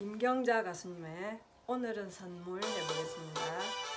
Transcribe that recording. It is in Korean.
임경자 가수님의 오늘은 선물 해보겠습니다.